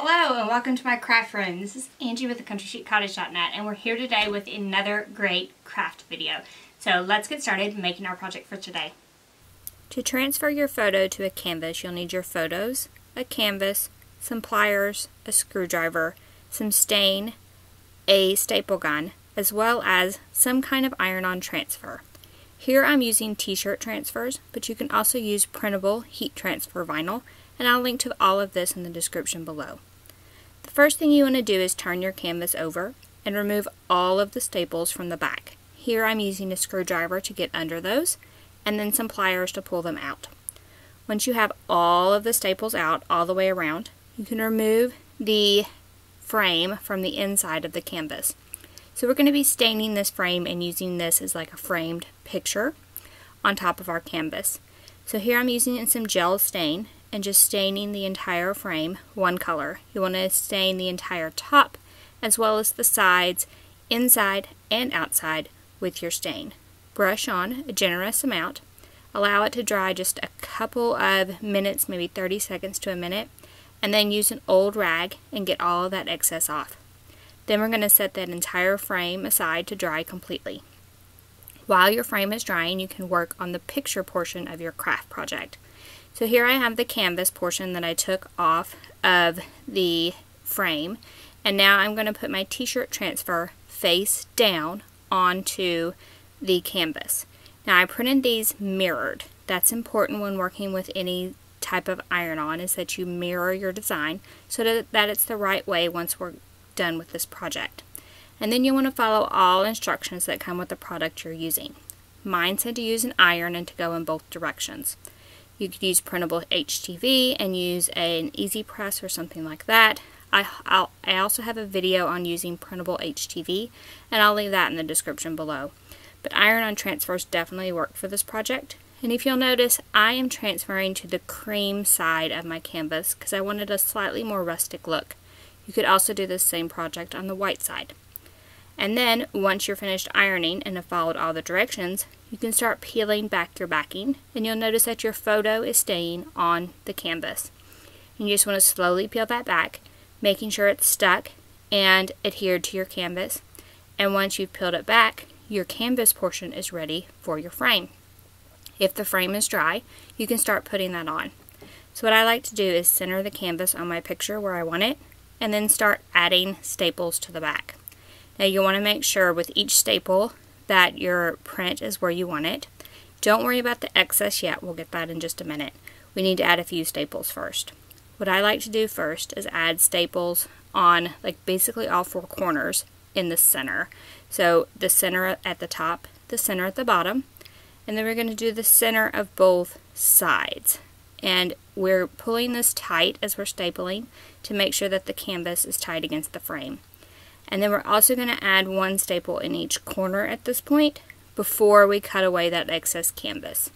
Hello and welcome to my craft room. This is Angie with thecountrychiccottage.net and we're here today with another great craft video. So let's get started making our project for today. To transfer your photo to a canvas, you'll need your photos, a canvas, some pliers, a screwdriver, some stain, a staple gun, as well as some kind of iron-on transfer. Here I'm using t-shirt transfers, but you can also use printable heat transfer vinyl, and I'll link to all of this in the description below. The first thing you want to do is turn your canvas over and remove all of the staples from the back. Here I'm using a screwdriver to get under those and then some pliers to pull them out. Once you have all of the staples out all the way around, you can remove the frame from the inside of the canvas. So we're going to be staining this frame and using this as like a framed picture on top of our canvas. So here I'm using some gel stain and just staining the entire frame one color. You want to stain the entire top as well as the sides, inside and outside with your stain. Brush on a generous amount. Allow it to dry just a couple of minutes, maybe 30 seconds to a minute, and then use an old rag and get all of that excess off. Then we're going to set that entire frame aside to dry completely. While your frame is drying, you can work on the picture portion of your craft project. So here I have the canvas portion that I took off of the frame and now I'm going to put my t-shirt transfer face down onto the canvas. Now I printed these mirrored. That's important when working with any type of iron-on is that you mirror your design so that, that it's the right way once we're done with this project. And then you want to follow all instructions that come with the product you're using. Mine said to use an iron and to go in both directions. You could use printable HTV and use an EasyPress or something like that. I, I'll, I also have a video on using printable HTV and I'll leave that in the description below. But iron-on transfers definitely work for this project. And if you'll notice, I am transferring to the cream side of my canvas because I wanted a slightly more rustic look. You could also do the same project on the white side. And then, once you're finished ironing and have followed all the directions, you can start peeling back your backing and you'll notice that your photo is staying on the canvas. And you just want to slowly peel that back, making sure it's stuck and adhered to your canvas. And once you've peeled it back, your canvas portion is ready for your frame. If the frame is dry, you can start putting that on. So what I like to do is center the canvas on my picture where I want it, and then start adding staples to the back. Now you want to make sure with each staple that your print is where you want it. Don't worry about the excess yet. We'll get that in just a minute. We need to add a few staples first. What I like to do first is add staples on like basically all four corners in the center. So the center at the top, the center at the bottom, and then we're going to do the center of both sides. And we're pulling this tight as we're stapling to make sure that the canvas is tight against the frame. And then we're also going to add one staple in each corner at this point before we cut away that excess canvas.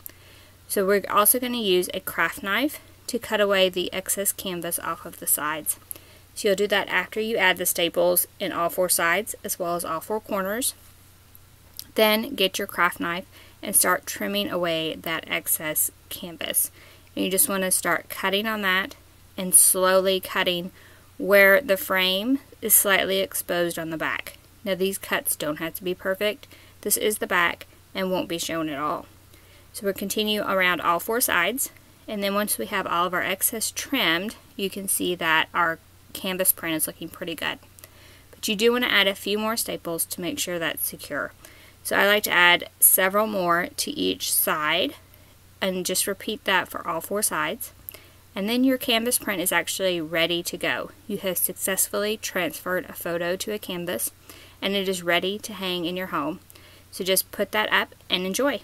So we're also going to use a craft knife to cut away the excess canvas off of the sides. So you'll do that after you add the staples in all four sides as well as all four corners. Then get your craft knife and start trimming away that excess canvas. And you just want to start cutting on that and slowly cutting where the frame is slightly exposed on the back. Now these cuts don't have to be perfect. This is the back and won't be shown at all. So we'll continue around all four sides and then once we have all of our excess trimmed you can see that our canvas print is looking pretty good. But you do want to add a few more staples to make sure that's secure. So I like to add several more to each side and just repeat that for all four sides and then your canvas print is actually ready to go. You have successfully transferred a photo to a canvas and it is ready to hang in your home. So just put that up and enjoy.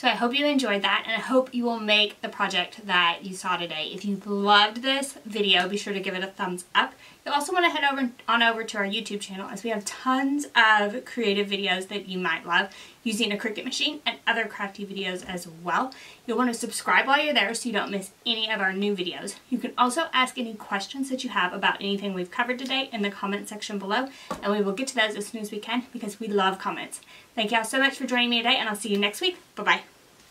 So I hope you enjoyed that and I hope you will make the project that you saw today. If you loved this video, be sure to give it a thumbs up. You'll also want to head over on over to our YouTube channel as we have tons of creative videos that you might love using a Cricut machine and other crafty videos as well. You'll want to subscribe while you're there so you don't miss any of our new videos. You can also ask any questions that you have about anything we've covered today in the comment section below and we will get to those as soon as we can because we love comments. Thank y'all so much for joining me today and I'll see you next week. Bye-bye.